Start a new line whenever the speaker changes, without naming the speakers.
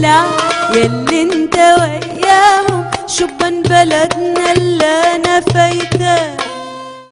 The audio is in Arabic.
الدلع يلي انت وياهم. شبان بلدنا اللي أنا